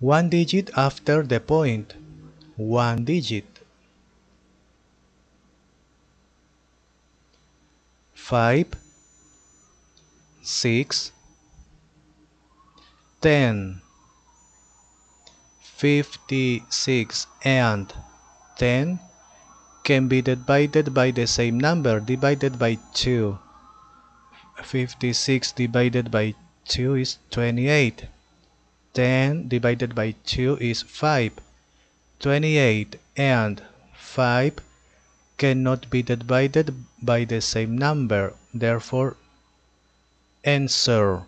One digit after the. One digit. Five, six, ten, fifty-six and ten can be divided by the same number divided by 2. 56 divided by 2 is 28. 10 divided by 2 is 5. 28 and 5 cannot be divided by the same number. Therefore, answer